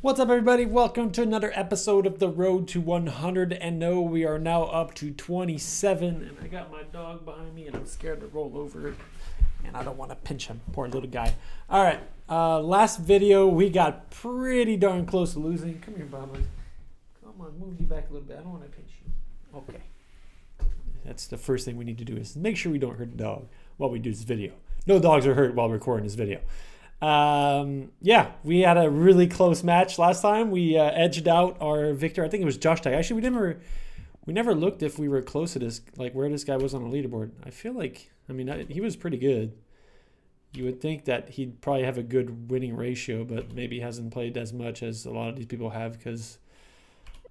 What's up, everybody? Welcome to another episode of the Road to 100. And no, we are now up to 27. And I got my dog behind me, and I'm scared to roll over. And I don't want to pinch him. Poor little guy. All right. Uh, last video, we got pretty darn close to losing. Come here, Bob. Come on, move you back a little bit. I don't want to pinch you. Okay. That's the first thing we need to do is make sure we don't hurt the dog while we do this video. No dogs are hurt while recording this video. Um, yeah, we had a really close match last time. We uh, edged out our victor. I think it was Josh Tag. Actually, we never we never looked if we were close to this, like where this guy was on the leaderboard. I feel like, I mean, I, he was pretty good. You would think that he'd probably have a good winning ratio, but maybe hasn't played as much as a lot of these people have because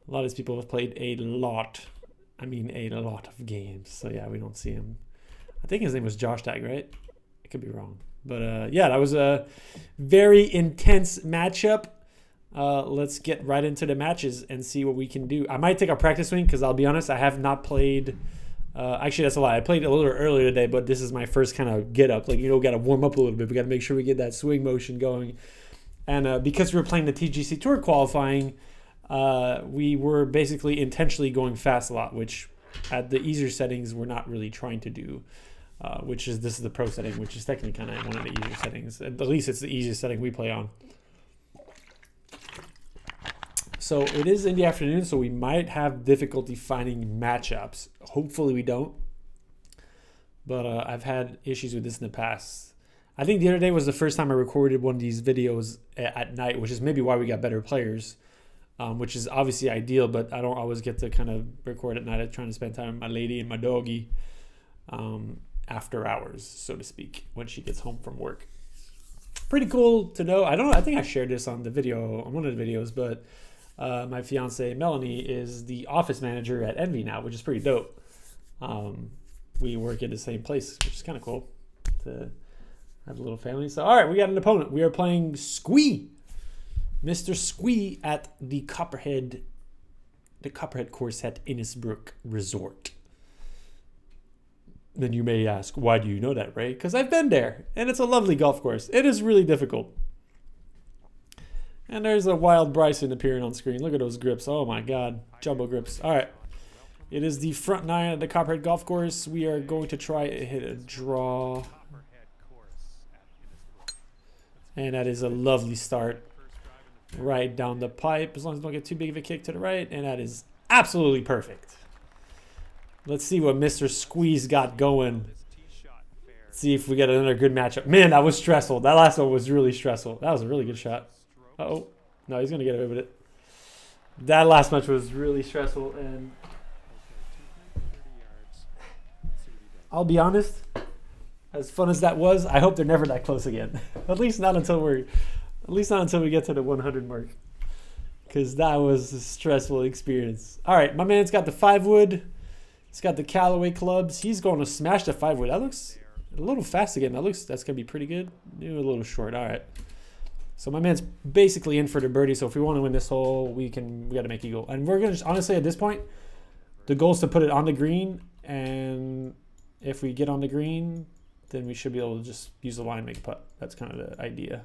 a lot of these people have played a lot. I mean, a lot of games. So yeah, we don't see him. I think his name was Josh Tag, right? I could be wrong. But uh, yeah, that was a very intense matchup. Uh, let's get right into the matches and see what we can do. I might take a practice swing because I'll be honest, I have not played. Uh, actually, that's a lie. I played a little earlier today, but this is my first kind of get up. Like, you know, got to warm up a little bit. We got to make sure we get that swing motion going. And uh, because we were playing the TGC Tour qualifying, uh, we were basically intentionally going fast a lot, which at the easier settings, we're not really trying to do uh, which is this is the pro setting, which is technically kind of one of the easier settings. At least it's the easiest setting we play on. So it is in the afternoon, so we might have difficulty finding matchups. Hopefully we don't. But uh, I've had issues with this in the past. I think the other day was the first time I recorded one of these videos at night, which is maybe why we got better players, um, which is obviously ideal, but I don't always get to kind of record at night. I'm trying to spend time with my lady and my doggy. Um, after hours, so to speak, when she gets home from work. Pretty cool to know. I don't. I think I shared this on the video, on one of the videos, but uh, my fiance Melanie is the office manager at Envy now, which is pretty dope. Um, we work in the same place, which is kind of cool to have a little family. So, all right, we got an opponent. We are playing Squee, Mr. Squee at the Copperhead, the Copperhead course at Innisbrook Resort. Then you may ask, why do you know that, Ray? Because I've been there, and it's a lovely golf course. It is really difficult. And there's a wild Bryson appearing on screen. Look at those grips. Oh my god. Jumbo grips. All right. It is the front nine of the Copperhead Golf Course. We are going to try to hit a draw. And that is a lovely start. Right down the pipe. As long as I don't get too big of a kick to the right. And that is absolutely perfect. Let's see what Mr. Squeeze got going. Let's see if we get another good matchup. Man, that was stressful. That last one was really stressful. That was a really good shot. Uh oh No, he's going to get away with it. That last match was really stressful. And I'll be honest, as fun as that was, I hope they're never that close again. at least not until we're, at least not until we get to the 100 mark. Because that was a stressful experience. All right, my man's got the five wood. He's got the Callaway clubs. He's going to smash the five wood. That looks a little fast again. That looks that's gonna be pretty good. a little short. All right. So my man's basically in for the birdie. So if we want to win this hole, we can we got to make eagle. And we're gonna just, honestly at this point, the goal is to put it on the green. And if we get on the green, then we should be able to just use the line make putt. That's kind of the idea.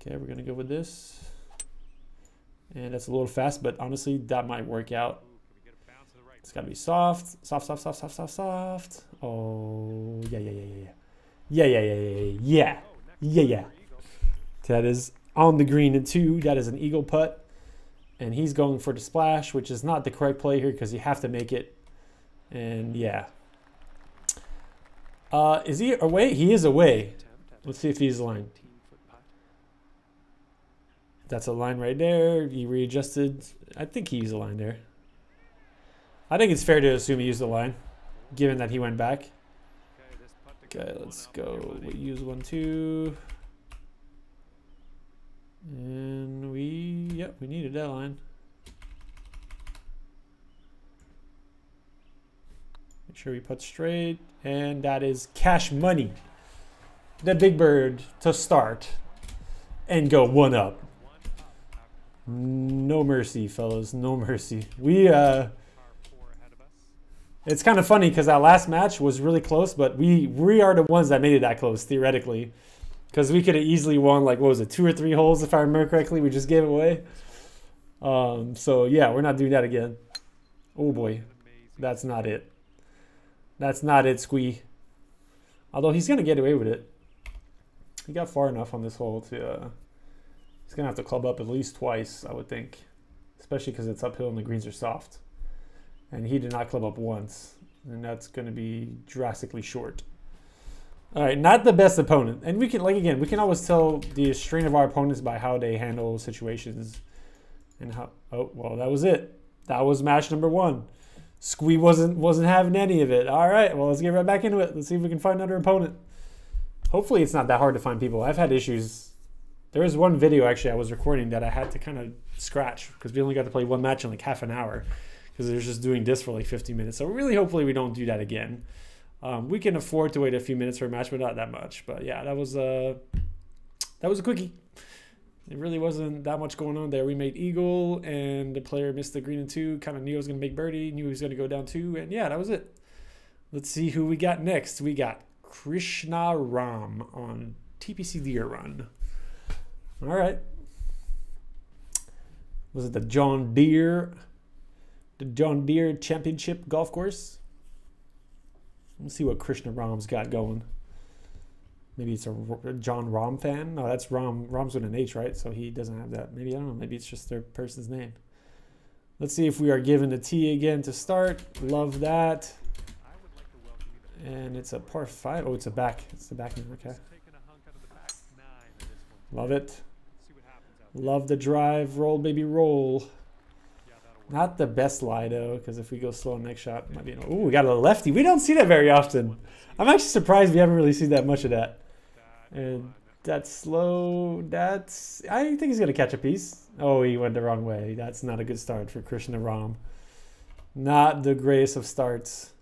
Okay, we're gonna go with this. And that's a little fast, but honestly, that might work out. It's got to be soft. Soft, soft, soft, soft, soft, soft. Oh, yeah, yeah, yeah, yeah. Yeah, yeah, yeah, yeah, yeah. Yeah, yeah. That is on the green and two. That is an eagle putt. And he's going for the splash, which is not the correct play here because you have to make it. And yeah. Uh, is he away? He is away. Let's see if he's aligned. That's a line right there. He readjusted. I think he's aligned there. I think it's fair to assume he used the line, given that he went back. Okay, let's go. We use one, two. And we, yep, we needed that line. Make sure we put straight. And that is cash money. The big bird to start and go one up. No mercy, fellas. No mercy. We, uh, it's kind of funny because that last match was really close, but we we are the ones that made it that close theoretically. Because we could have easily won, like, what was it, two or three holes, if I remember correctly. We just gave it away. Um, so, yeah, we're not doing that again. Oh, boy. That's not it. That's not it, Squee. Although he's going to get away with it. He got far enough on this hole to... Uh, he's going to have to club up at least twice, I would think. Especially because it's uphill and the greens are soft. And he did not club up once. And that's going to be drastically short. All right, not the best opponent. And we can, like, again, we can always tell the strain of our opponents by how they handle situations. And how, oh, well, that was it. That was match number one. Squee wasn't wasn't having any of it. All right, well, let's get right back into it. Let's see if we can find another opponent. Hopefully, it's not that hard to find people. I've had issues. There was one video, actually, I was recording that I had to kind of scratch because we only got to play one match in like half an hour because they're just doing this for like 50 minutes. So really, hopefully, we don't do that again. Um, we can afford to wait a few minutes for a match, but not that much. But yeah, that was a uh, that was a quickie. It really wasn't that much going on there. We made eagle, and the player missed the green and two. Kind of knew I was going to make birdie, knew he was going to go down two, and yeah, that was it. Let's see who we got next. We got Krishna Ram on TPC Deere Run. All right. Was it the John Deere, the John Deere Championship Golf Course? Let's see what Krishna Ram's got going. Maybe it's a Jon Rahm fan. No, that's Rahm. Rahm's with an H, right? So he doesn't have that. Maybe I don't know. Maybe it's just their person's name. Let's see if we are given the tee again to start. Love that. And it's a par five. Oh, it's a back. It's the back nine. Okay. Love it. Love the drive. Roll, baby, roll. Not the best though, because if we go slow next shot, might be. Oh, we got a lefty. We don't see that very often. I'm actually surprised we haven't really seen that much of that. And that's slow. That's. I think he's gonna catch a piece. Oh, he went the wrong way. That's not a good start for Krishna Ram. Not the greatest of starts.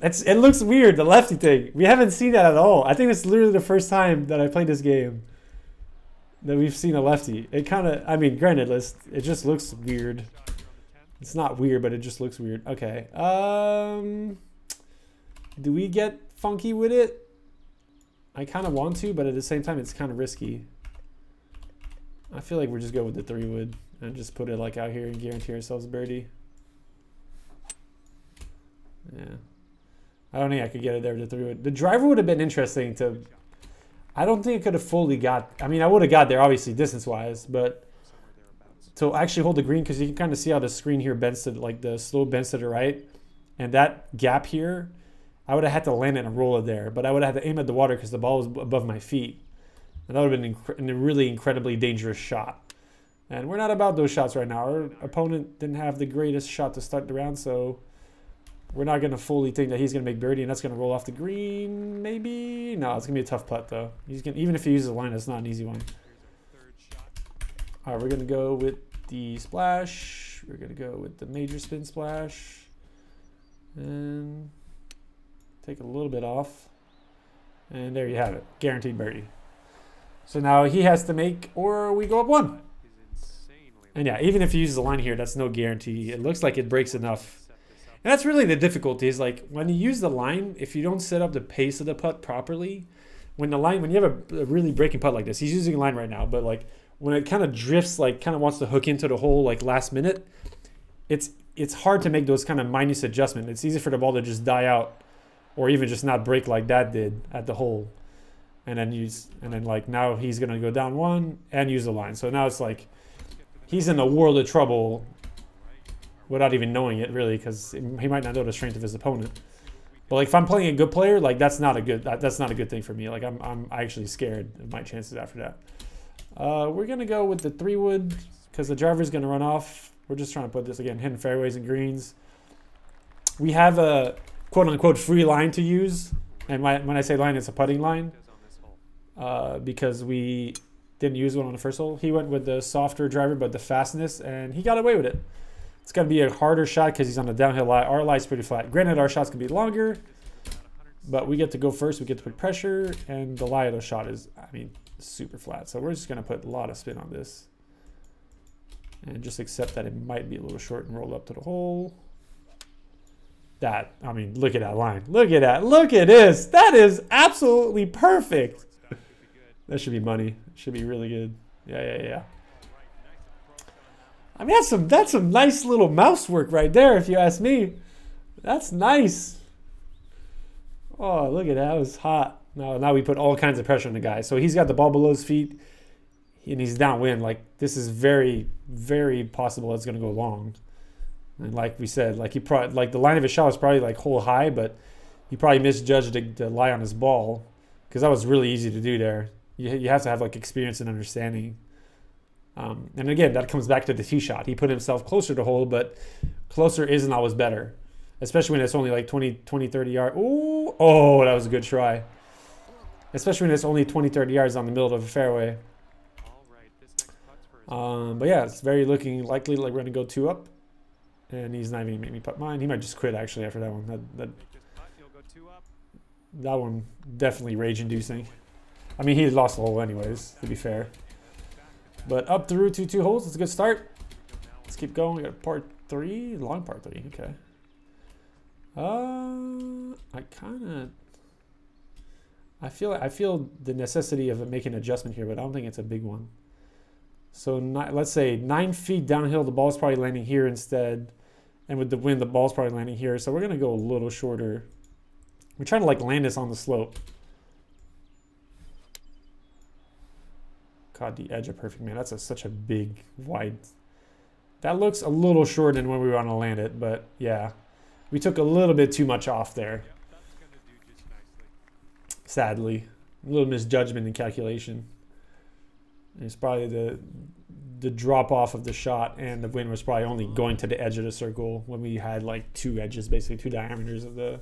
It's. It looks weird. The lefty thing. We haven't seen that at all. I think it's literally the first time that I played this game that we've seen a lefty. It kind of, I mean, granted, it just looks weird. It's not weird, but it just looks weird. Okay. Um, do we get funky with it? I kind of want to, but at the same time, it's kind of risky. I feel like we're just go with the three wood and just put it like out here and guarantee ourselves a birdie. Yeah. I don't think I could get it there to three wood. The driver would have been interesting to I don't think I could have fully got. I mean, I would have got there obviously distance wise, but to actually hold the green because you can kind of see how the screen here bends to like the slope bends to the right, and that gap here, I would have had to land it and roll it there, but I would have had to aim at the water because the ball was above my feet, and that would have been a really incredibly dangerous shot. And we're not about those shots right now. Our opponent didn't have the greatest shot to start the round, so we're not going to fully think that he's going to make birdie and that's going to roll off the green. Maybe no, it's going to be a tough putt though. He's going even if he uses a line, it's not an easy one. All right, we're going to go with the splash. We're going to go with the major spin splash, and take a little bit off. And there you have it, guaranteed birdie. So now he has to make, or we go up one. And yeah, even if he uses a line here, that's no guarantee. It looks like it breaks enough and that's really the difficulty is like when you use the line, if you don't set up the pace of the putt properly, when the line, when you have a, a really breaking putt like this, he's using a line right now, but like when it kind of drifts, like kind of wants to hook into the hole like last minute, it's it's hard to make those kind of minus adjustment. It's easy for the ball to just die out, or even just not break like that did at the hole, and then use and then like now he's gonna go down one and use the line. So now it's like he's in a world of trouble without even knowing it really because he might not know the strength of his opponent. But like if I'm playing a good player, like that's not a good that's not a good thing for me. Like I'm I'm actually scared of my chances after that. Uh, we're gonna go with the three wood because the driver's gonna run off. We're just trying to put this again hidden fairways and greens. We have a quote unquote free line to use, and my, when I say line, it's a putting line uh, because we didn't use one on the first hole. He went with the softer driver but the fastness, and he got away with it. It's to be a harder shot because he's on the downhill lie. Our lie's pretty flat. Granted, our shots can be longer, but we get to go first. We get to put pressure, and the lie of the shot is, I mean, super flat. So we're just going to put a lot of spin on this. And just accept that it might be a little short and roll up to the hole. That, I mean, look at that line. Look at that. Look at this. That is absolutely perfect. That should be money. Should be really good. Yeah, yeah, yeah. I mean, that's some that's some nice little mouse work right there, if you ask me. That's nice. Oh, look at that. It was hot. Now, now we put all kinds of pressure on the guy. So he's got the ball below his feet, and he's downwind. Like this is very, very possible it's going to go long. And like we said, like he probably like the line of his shot was probably like hole high, but he probably misjudged to, to lie on his ball because that was really easy to do there. You, you have to have like experience and understanding. Um, and again, that comes back to the tee shot. He put himself closer to hole, but closer isn't always better, especially when it's only like 20, 20 30 yards. Ooh, oh, that was a good try. Especially when it's only 20, 30 yards on the middle of a fairway. Um, but yeah, it's very looking likely like we're going to go two up. And he's not even going to make me put mine. He might just quit actually after that one. That, that, that one definitely rage-inducing. I mean, he lost the hole anyways, to be fair. But up through to two holes. It's a good start. Let's keep going. We got part three, long part three. Okay. Uh, I kind of. I feel I feel the necessity of making an adjustment here, but I don't think it's a big one. So not, let's say nine feet downhill, the ball's probably landing here instead, and with the wind, the ball's probably landing here. So we're gonna go a little shorter. We're trying to like land this on the slope. Caught the edge of perfect man. That's a, such a big, wide. That looks a little short than when we want to land it, but yeah, we took a little bit too much off there. Sadly, a little misjudgment in calculation. It's probably the the drop off of the shot and the wind was probably only going to the edge of the circle when we had like two edges, basically two diameters of the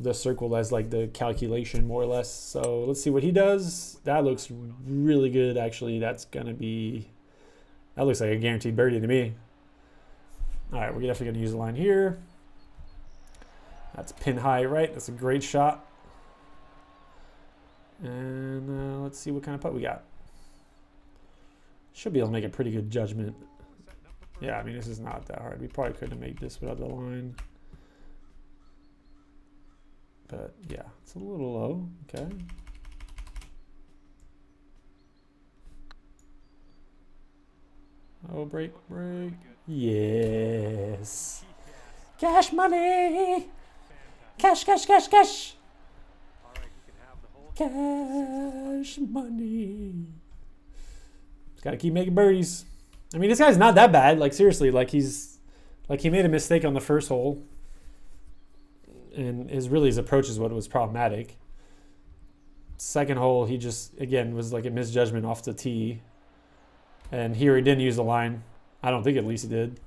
the circle as like the calculation more or less. So let's see what he does. That looks really good actually. That's gonna be that looks like a guaranteed birdie to me. All right, we're definitely gonna use the line here. That's pin high right. That's a great shot. And uh, let's see what kind of putt we got. Should be able to make a pretty good judgment. Yeah, I mean, this is not that hard. We probably couldn't have made this without the line. But yeah, it's a little low. Okay. Oh, break, break. Yes. Cash money. Cash, cash, cash, cash. Cash money. Just gotta keep making birdies. I mean, this guy's not that bad. Like seriously, like he's like he made a mistake on the first hole and his really his approach is what was problematic. Second hole, he just again was like a misjudgment off the tee, and here he didn't use the line. I don't think at least he did.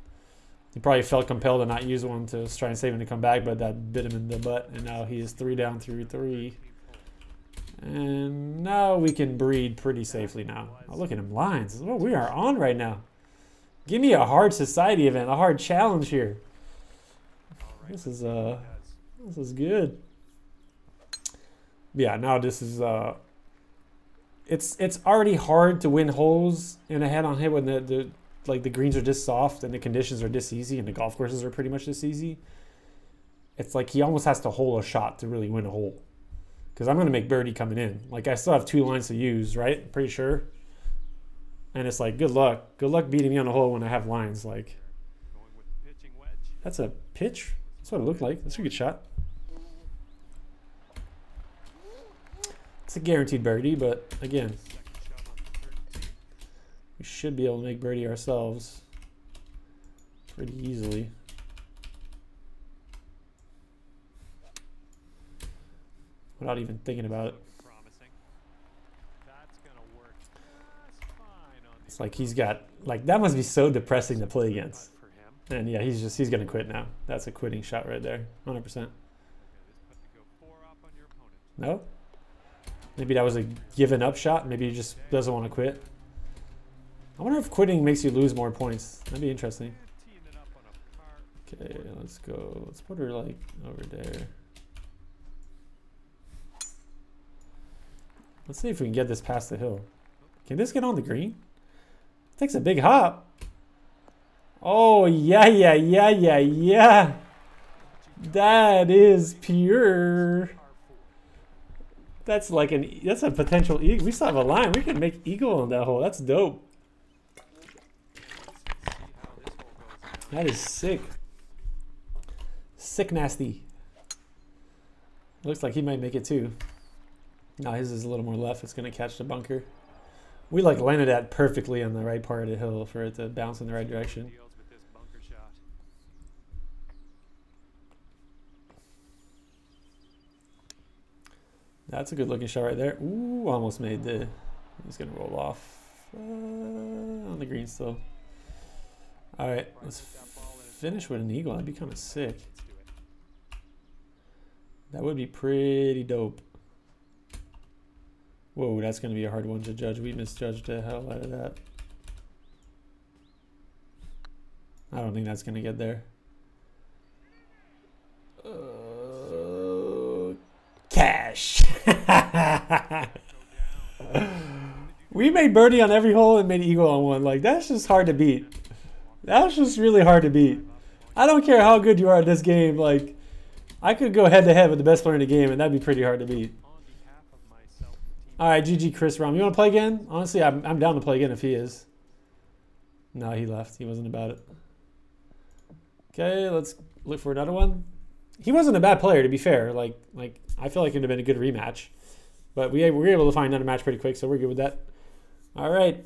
He probably felt compelled to not use one to try and save him to come back, but that bit him in the butt, and now he is three down through three. And now we can breed pretty safely now. Oh, look at him, lines. Oh, we are on right now. Give me a hard society event, a hard challenge here. This is uh this is good. Yeah, now this is uh it's it's already hard to win holes in a head on hit when the, the like the greens are just soft and the conditions are this easy and the golf courses are pretty much this easy. It's like he almost has to hole a shot to really win a hole. Because I'm going to make birdie coming in. Like I still have two lines to use, right? Pretty sure. And it's like, good luck. Good luck beating me on a hole when I have lines. Like, that's a pitch. That's what it looked like. That's a good shot. It's a guaranteed birdie, but again, we should be able to make birdie ourselves pretty easily. Without even thinking about it. It's like he's got, like, that must be so depressing to play against. And yeah, he's just, he's going to quit now. That's a quitting shot right there. 100%. No? Maybe that was a given up shot. Maybe he just doesn't want to quit. I wonder if quitting makes you lose more points. That'd be interesting. Okay, let's go. Let's put her like over there. Let's see if we can get this past the hill. Can this get on the green? It takes a big hop. Oh, yeah, yeah, yeah, yeah, yeah. That is pure. That's like an that's a potential eagle. We still have a line. We can make eagle on that hole. That's dope. That is sick. Sick nasty. Looks like he might make it too. No, his is a little more left. It's gonna catch the bunker. We like landed that perfectly on the right part of the hill for it to bounce in the right direction. Deals with this bunker shot. That's a good looking shot right there. Ooh, almost made the. He's gonna roll off uh, on the green still. All right, let's finish with an eagle. That'd be kind of sick. That would be pretty dope. Whoa, that's gonna be a hard one to judge. We misjudged the hell out of that. I don't think that's gonna get there. Uh, cash. we made birdie on every hole and made eagle on one. Like that's just hard to beat. That's just really hard to beat. I don't care how good you are at this game. Like I could go head to head with the best player in the game, and that'd be pretty hard to beat. All right, GG Chris Rom. You want to play again? Honestly, I'm, I'm down to play again if he is. No, he left. He wasn't about it. Okay, let's look for another one. He wasn't a bad player, to be fair. Like, like I feel like it'd have been a good rematch, but we, we were able to find another match pretty quick, so we're good with that. All right,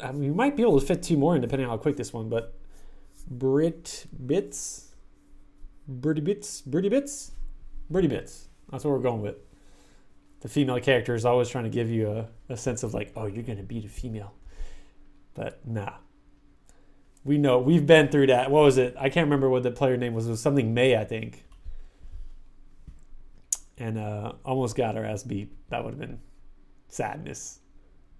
I mean, we might be able to fit two more in depending on how quick this one. But Brit Bits, Britty Bits, Britty Bits, Britty Bits. That's what we're going with the female character is always trying to give you a, a sense of like, oh, you're gonna beat a female. But nah. We know we've been through that. What was it? I can't remember what the player name was. It was something May, I think. And uh, almost got her ass beat. That would have been sadness.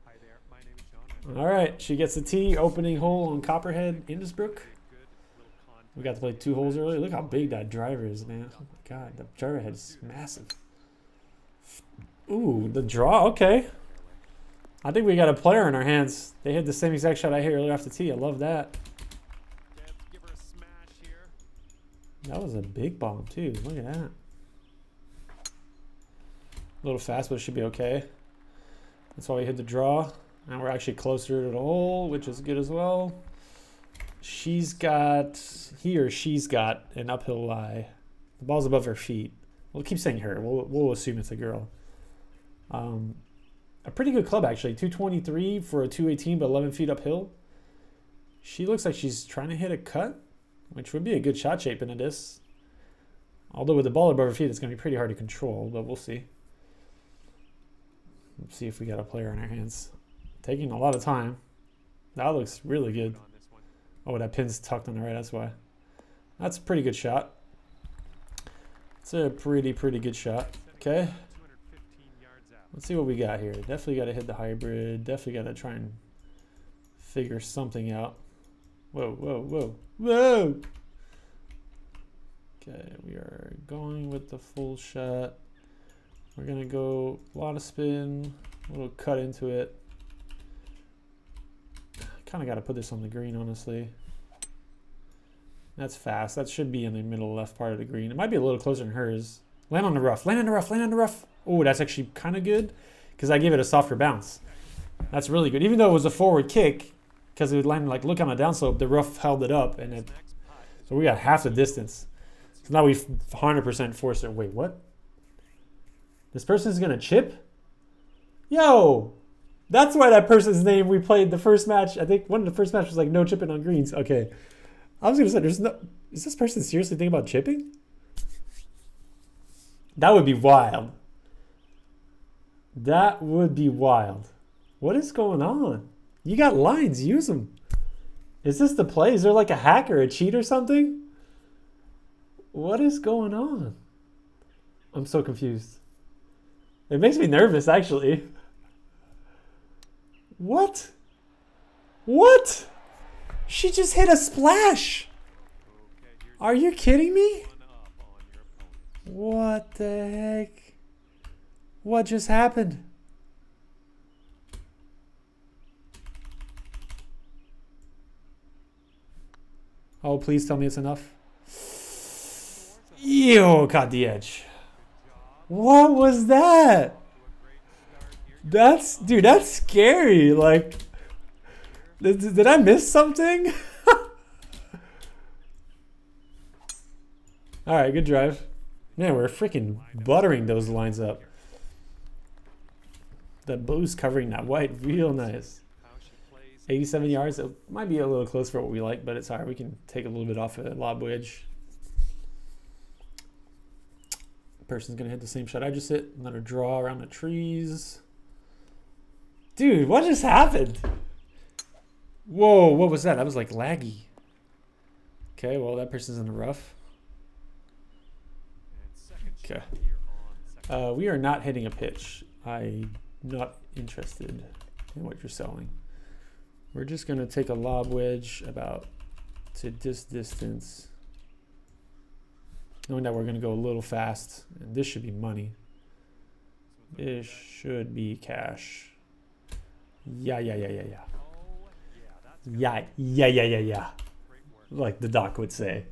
hi there. My name is John. All right, she gets a tee opening hole on Copperhead, Innisbrook. very good little con. We got to play two holes early. Look how big that driver is, man. Oh my god, the driver head is massive. Ooh, the draw. Okay. I think we got a player in our hands. They hit the same exact shot I hit earlier off the tee. I love that. Give her a smash here. That was a big bomb too. Look at that. A little fast, but it should be okay. That's why we hit the draw. Now we're actually closer to the hole, which is good as well. She's got, he or she's got an uphill lie. The ball's above her feet. We'll keep saying her. We'll, we'll assume it's a girl. Um, a pretty good club, actually. 223 for a 218, but 11 feet uphill. She looks like she's trying to hit a cut which would be a good shot shape into this. Although with the ball above her feet, it's going to be pretty hard to control, but we'll see. See if we got a player in our hands. Taking a lot of time. That looks really good. On. Oh, that pin's tucked on the right, that's why. That's a pretty good shot. It's a pretty, pretty good shot. Okay, 215 yards out. let's see what we got here. Definitely got to hit the hybrid. Definitely got to try and figure something out. Whoa, whoa, whoa, whoa! Okay, we are going with the full shot. We're gonna go a lot of spin, a little cut into it. Kind of got to put this on the green, honestly. That's fast. That should be in the middle left part of the green. It might be a little closer than hers. Land on the rough. Land on the rough. Land on the rough. Oh, that's actually kind of good because I gave it a softer bounce. That's really good. Even though it was a forward kick, because it would land like look on the downslope, the rough held it up, and it. So we got half the distance. So now we've 100% forced it. Wait, what? This person's gonna chip? Yo, that's why that person's name we played the first match. I think one of the first matches was like no chipping on greens. Okay, I was gonna say there's no. Is this person seriously thinking about chipping? That would be wild. That would be wild. What is going on? You got lines. Use them. Is this the play? Is there like a hack or a cheat or something? What is going on? I'm so confused. It makes me nervous, actually. What? What? She just hit a splash. Are you kidding me? What the heck? What just happened? Oh, please tell me it's enough. Ew, caught the edge. What was that? That's dude. That's scary. Like, did, did I miss something? All right, good drive. Man, we're freaking buttering those lines up. The blue's covering that white, real nice. How she plays. 87 yards. It might be a little close for what we like, but it's all right. We can take a little bit off a lob wedge. Person's gonna hit the same shot I just hit. Another draw around the trees. Dude, what just happened? Whoa, what was that? That was like laggy. Okay, well that person's in the rough. Okay. shot here on second. Uh, we are not hitting a pitch. I'm not interested in what you're selling. We're just gonna take a lob wedge about to this distance, knowing that we're gonna go a little fast, and this should be money. This should be cash. Yeah, yeah, yeah, yeah, yeah. Yeah. Yeah, yeah, yeah, yeah. Like the doc would say.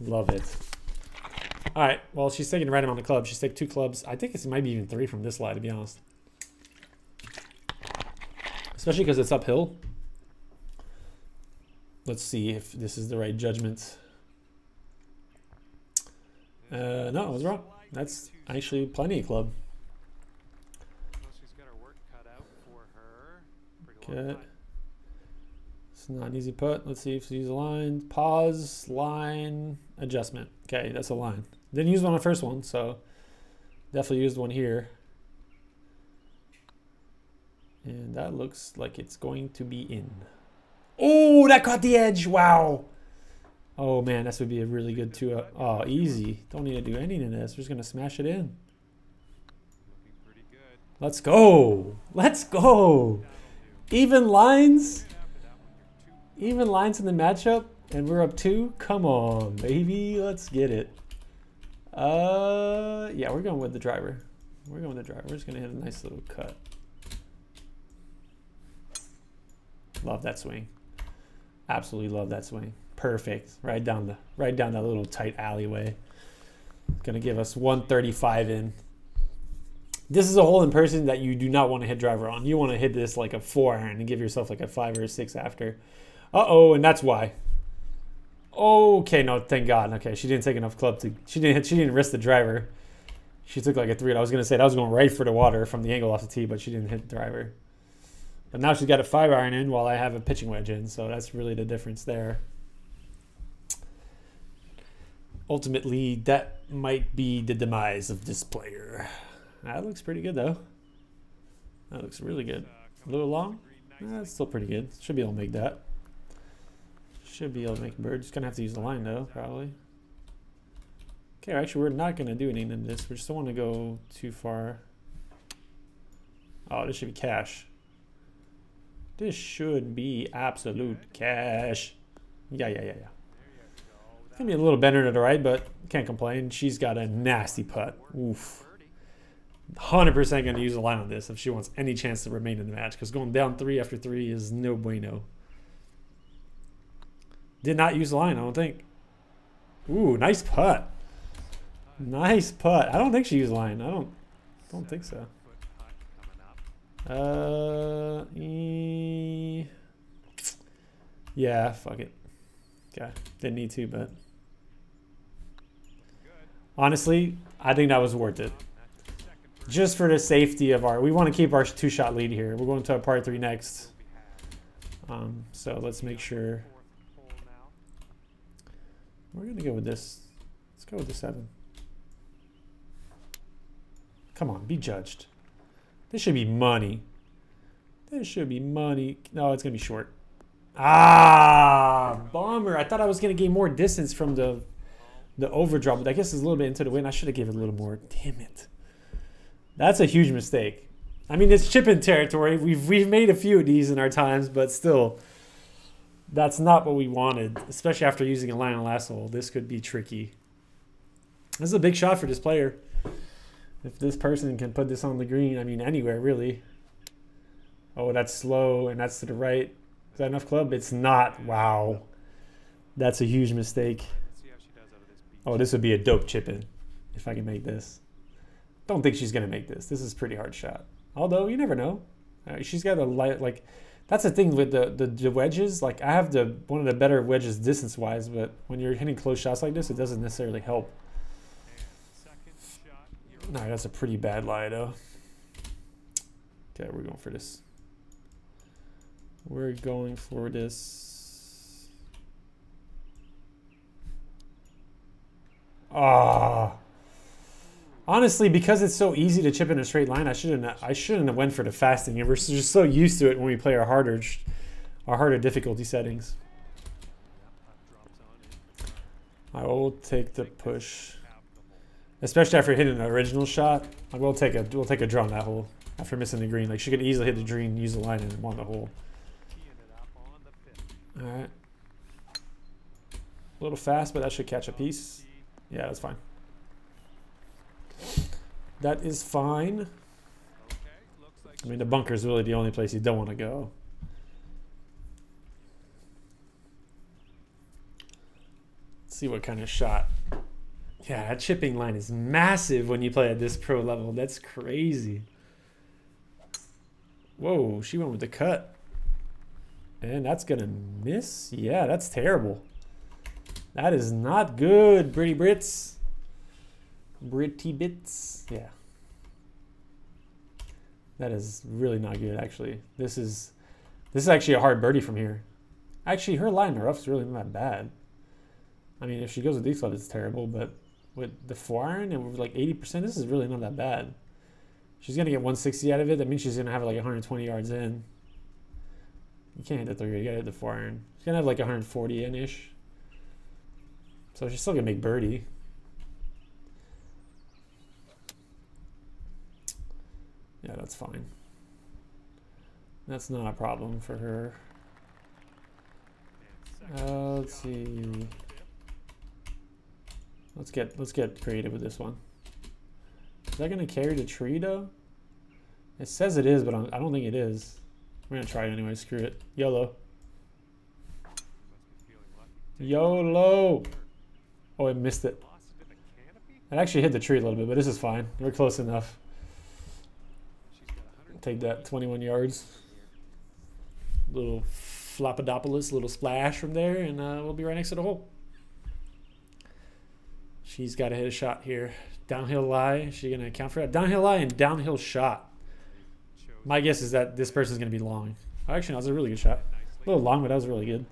Love it. All right. Well, she's taking the right amount of clubs. She's taking two clubs. I think it might be even three from this lie, to be honest. Especially because it's uphill. Let's see if this is the right judgment. Uh, no, I was wrong. That's actually plenty of club. Well, she's got her work cut out for her. Pretty long Okay. It's not an easy put. Let's see if she's a line. Pause, line, adjustment. Okay, that's a line. Didn't use one on the first one, so definitely used one here. And that looks like it's going to be in. Oh, that caught the edge. Wow. Oh man, this would be a really good two. up. Oh, easy. Don't need to do anything to this. We're just gonna smash it in. Let's go. Let's go. Even lines. Even lines in the matchup, and we're up two. Come on, baby, let's get it. Uh, yeah, we're going with the driver. We're going with the driver. We're just gonna hit a nice little cut. Love that swing. Absolutely love that swing. Perfect. Right down the right down that little tight alleyway. It's Gonna give us 135 in. This is a hole in person that you do not want to hit driver on. You want to hit this like a four iron and give yourself like a five or a six after. Uh oh, and that's why. Okay, no, thank God. Okay, she didn't take enough club to. She didn't. She didn't risk the driver. She took like a three. I was gonna say that was going right for the water from the angle off the tee, but she didn't hit the driver. But now she's got a five iron in while I have a pitching wedge in, so that's really the difference there. Ultimately, that might be the demise of this player. That looks pretty good though. That looks really good. A little long? green Eh. That's still pretty good. Should be able to make that. Should be able to make bird. Just gonna have to use the line though, probably. Okay, actually, we're not gonna do anything in this. We just don't want to go too far. Oh, this should be cash. This should be absolute cash. Yeah, yeah, yeah, yeah. Gonna be a little bender to the right, but can't complain. She's got a nasty putt. Oof. Hundred percent gonna use a line on this if she wants any chance to remain in the match. Because going down three after three is no bueno. Did not use the line, I don't think. Ooh, nice putt. Nice putt. I don't think she used line. I don't don't think so. Uh, e- yeah, fuck it. Okay, didn't need to, but. Honestly, I think that was worth it. Just for the safety of our, we want to keep our two-shot lead here. We're going to a par three next, um, so let's make sure we're gonna go with this. Let's go with the seven. Come on, be judged. This should be money. This should be money. No, it's gonna be short. Ah, bummer. I thought I was gonna gain more distance from the the overdraw, but I guess it's a little bit into the wind. I should have given a little more. Damn it. That's a huge mistake. I mean, it's chipping territory. We've we've made a few of these in our times, but still, that's not what we wanted. Especially after using a line on last hole, this could be tricky. This is a big shot for this player. If this person can put this on the green, I mean, anywhere really. Oh, that's slow, and that's to the right. Is that enough club? It's not. Wow, that's a huge mistake. Oh, this would be a dope chip in if I can make this. Don't think she's gonna make this. This is a pretty hard shot. Although you never know. Uh, she's got a light like. That's the thing with the, the the wedges. Like I have the one of the better wedges distance wise, but when you're hitting close shots like this, it doesn't necessarily help. No, that's a pretty bad lie though. Okay, we're going for this. We're going for this. Ah. Honestly, because it's so easy to chip in a straight line, I shouldn't. I shouldn't have went for the fasting. We're just so used to it when we play our harder, our harder difficulty settings. I will take the push. Especially after hitting an original shot, I will take a we'll take a draw on that hole after missing the green. Like she could easily hit the green, use the line, and won the hole. Teeing it up on the fifth. All right. A little fast, but that should catch a piece. Yeah, that's fine. That is fine. Okay. Looks like I mean, the bunker is really the only place you don't want to go. Let's see what kind of shot. Yeah, that chipping line is massive when you play at this pro level. That's crazy. Whoa, she went with the cut. And that's going to miss? Yeah, that's terrible. That is not good, Britty Brits. Britty Bits. Yeah. That is really not good, actually. This is this is actually a hard birdie from here. Actually, her line in the rough is really not that bad. I mean, if she goes with these clubs, it's terrible. But with the four iron and with like 80%, this is really not that bad. She's gonna get 160 out of it. That means she's gonna have like 120 yards in. You can't hit the three. You gotta hit the four iron. She's gonna have like 140 in ish. So she's still gonna make birdie. Yeah, that's fine. That's not a problem for her. Uh, let's see. Let's get let's get creative with this one. Is that gonna carry the tree though? It says it is, but I'm, I don't think it is. We're gonna try it anyway. Screw it. YOLO. YOLO. Oh, I missed it. It actually hit the tree a little bit, but this is fine. We're close enough. She's got 100. Take that 21 yards. Little floppadopoulos, little splash from there, and uh, we'll be right next to the hole. She's got to hit a shot here. Downhill lie. Is she going to account for that? Downhill lie and downhill shot. My guess is that this person's going to be long. Actually, no, that was a really good shot. A little long, but that was really good.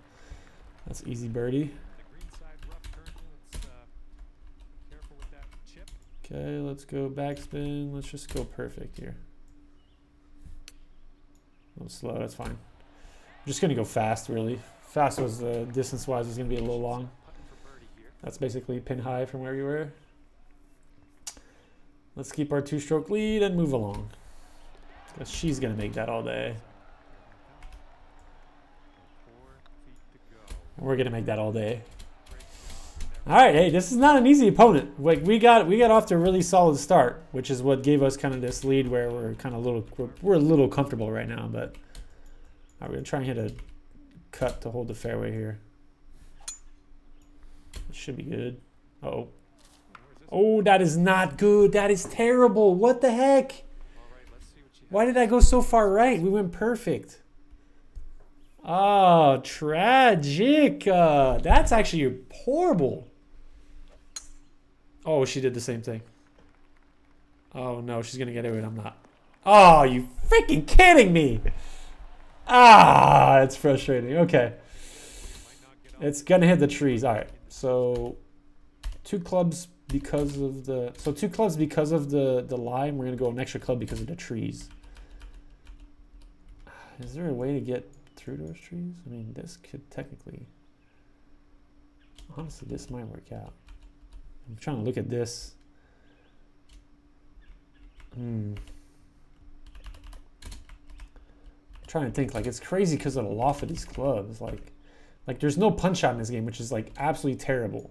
That's easy birdie. The green side rough currently. Let's uh, careful with that chip. Okay, let's go backspin. Let's just go perfect here. A little slow, that's fine. I'm just gonna go fast, really. Fast was uh, distance wise was gonna be a little long. That's basically pin high from where you were. Let's keep our two stroke lead and move along. Because she's gonna make that all day. We're gonna make that all day. All right, hey, this is not an easy opponent. Like we got, we got off to a really solid start, which is what gave us kind of this lead where we're kind of a little, we're, we're a little comfortable right now. But right, we're gonna try and hit a cut to hold the fairway here. It should be good. Uh oh, oh, that is not good. That is terrible. What the heck? Why did I go so far right? We went perfect. Oh, tragic. Uh, that's actually horrible. Oh, she did the same thing. Oh, no, she's going to get it. I'm not. Oh, you freaking kidding me. Ah, it's frustrating. Okay. It's going to hit the trees. All right. So, two clubs because of the. So, two clubs because of the, the line. We're going to go an extra club because of the trees. Is there a way to get through those trees? I mean, this could technically. Honestly, this might work out. I'm trying to look at this. Hmm. I'm trying to think. Like, it's crazy because of the loft of these clubs. Like, like there's no punch shot in this game, which is like absolutely terrible.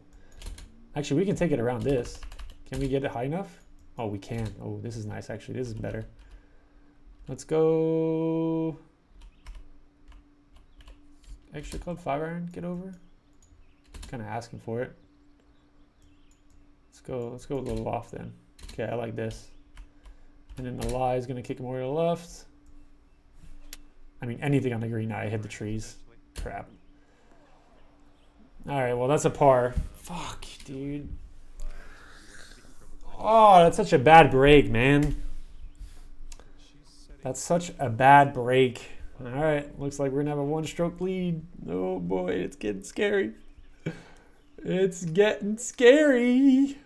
Actually, we can take it around this. Can we get it high enough? Oh, we can. Oh, this is nice. Actually, this is better. Let's go. Extra club five iron. Get over. Kind of asking for it. Go. Let's go a little off then. Okay, I like this. And then the lie is going to kick him over to the left. I mean, anything on the green. I hit the trees. Crap. All right, well, that's a par. Fuck, dude. Oh, that's such a bad break, man. That's such a bad break. All right, looks like we're gonna have a one-stroke lead. Oh boy, it's getting scary. It's getting scary.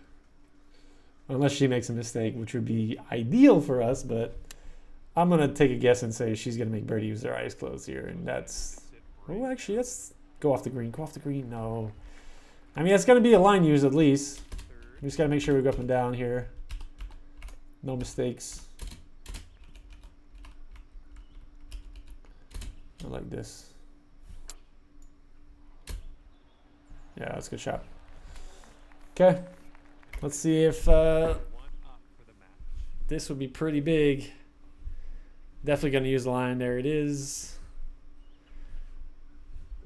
Unless she makes a mistake, which would be ideal for us, but I'm gonna take a guess and say she's gonna make birdie use their eyes closed here, and that's. Oh, actually, let's go off the green. Go off the green. No. I mean, it's gonna be a line use at least. We just gotta make sure we go up and down here. No mistakes. I like this. Yeah, that's a good shot. Okay. Let's see if uh, this would be pretty big. Definitely going to use the line. There it is.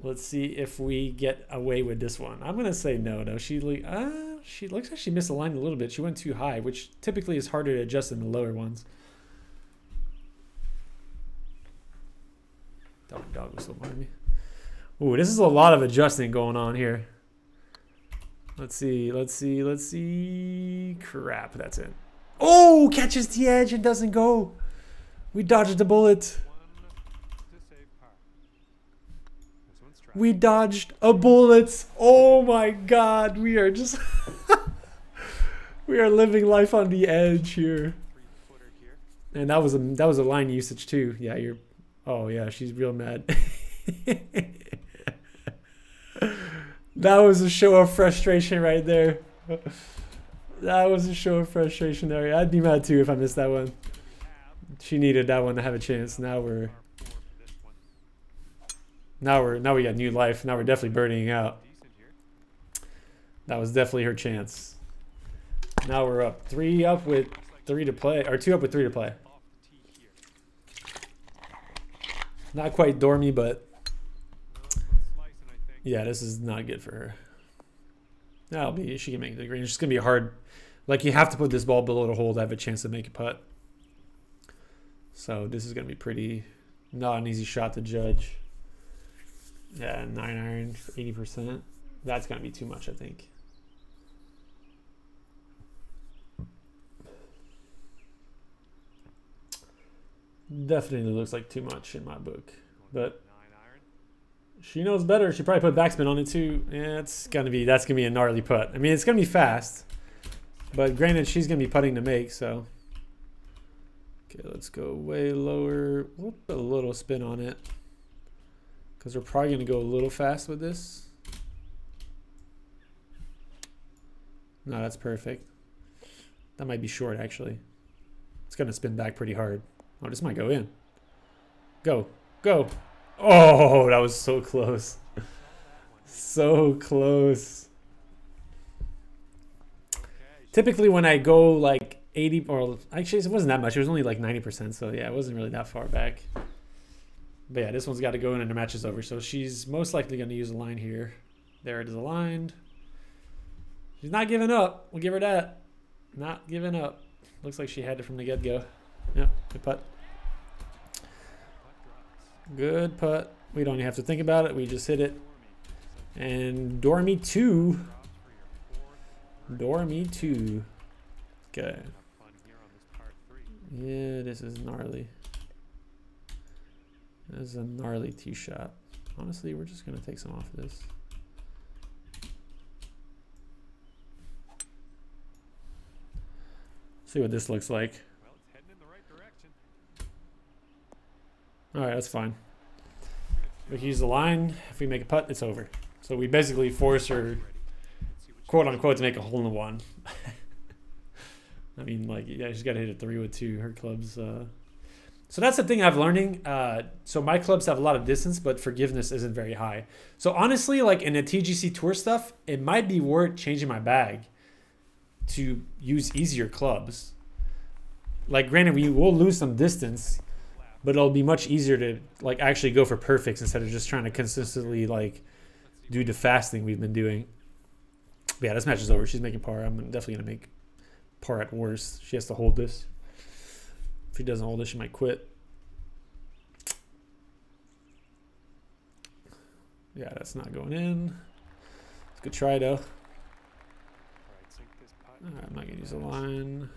Let's see if we get away with this one. I'm going to say no, though. She, uh, she looks like she misaligned a little bit. She went too high, which typically is harder to adjust than the lower ones. Dog, dog whistle behind me. Ooh, this is a lot of adjusting going on here. Let's see, let's see, let's see. Crap, that's it. Oh, catches the edge and doesn't go. We dodged the bullet. We dodged a bullet. Oh my god, we are just we are living life on the edge here. And that was a that was a line usage too. Yeah, you're. Oh yeah, she's real mad. That was a show of frustration right there. That was a show of frustration there. I'd be mad too if I missed that one. She needed that one to have a chance. Now we're now we're now we got new life. Now we're definitely burning out. That was definitely her chance. Now we're up. Three up with three to play. Or two up with three to play. Not quite dormy, but yeah, this is not good for her. That'll be she can make the green. It's just gonna be hard. Like you have to put this ball below the hole to have a chance to make a putt. So this is gonna be pretty not an easy shot to judge. Yeah, nine iron, eighty percent. That's gonna be too much, I think. Definitely looks like too much in my book, but she knows better. She probably put backspin on it too. Yeah, it's gonna be that's gonna be a gnarly putt. I mean, it's gonna be fast, but granted, she's gonna be putting to make. So, okay, let's go way lower. We'll put a little spin on it because we're probably gonna go a little fast with this. No, that's perfect. That might be short actually. It's gonna spin back pretty hard. Oh, this might go in. Go, go. Oh, that was so close. so close. Typically when I go like 80 or actually it wasn't that much. It was only like 90%. So yeah, it wasn't really that far back. But yeah, this one's got to go in and the match is over. So she's most likely going to use a line here. There it is aligned. She's not giving up. We'll give her that. Not giving up. Looks like she had it from the get-go. Yep, good putt. Good putt. We don't even have to think about it. We just hit it. And Dormy 2. Dormy 2. Okay. Yeah, this is gnarly. This is a gnarly tee shot. Honestly, we're just going to take some off of this. See what this looks like. All right, that's fine. We can use the line. If we make a putt, it's over. So we basically force her, quote unquote, to make a hole in the one. I mean, like, yeah, she's got to hit a three with two. Her clubs. Uh... So that's the thing I've learning. Uh, so my clubs have a lot of distance, but forgiveness isn't very high. So honestly, like in the TGC Tour stuff, it might be worth changing my bag to use easier clubs. Like, granted, we will lose some distance but it'll be much easier to like actually go for perfects instead of just trying to consistently like do the fast thing we've been doing. But yeah, this match is over. She's making par. I'm definitely gonna make par at worst. She has to hold this. If she doesn't hold it, she might quit. Yeah, that's not going in. It's a good try though. All right, sink this putt. Alright, I'm not gonna use a line.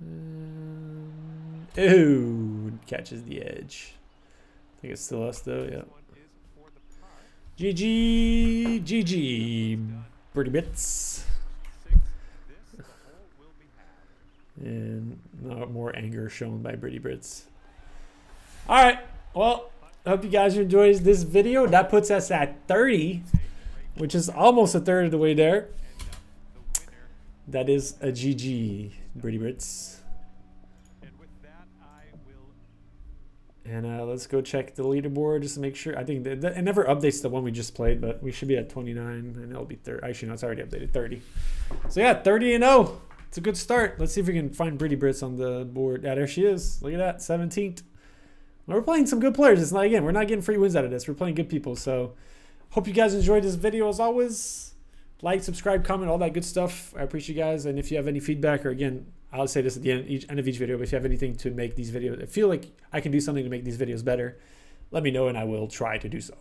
Um, ooh, catches the edge. I think it's still us though. Yeah. GG, GG, birdie bits, and no more anger shown by birdie Brits. All right, well, I hope you guys enjoyed this video. That puts us at 30, which is almost a third of the way there. That is a GG, birdie Brits. And with that, I will And uh, let's go check the leaderboard just to make sure. I think that, that- it never updates the one we just played, but we should be at 29 and it'll be 30. Actually, no, it's already updated 30. So yeah, 30 and 0. It's a good start. Let's see if we can find Britty Brits on the board. Yeah, there she is. Look at that, 17th. We're playing some good players. It's not again, we're not getting free wins out of this. We're playing good people. So hope you guys enjoyed this video as always. Like, subscribe, comment, all that good stuff. I appreciate you guys. And if you have any feedback, or again, I'll say this at the end, each, end of each video, but if you have anything to make these videos, I feel like I can do something to make these videos better, let me know and I will try to do so.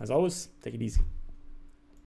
As always, take it easy.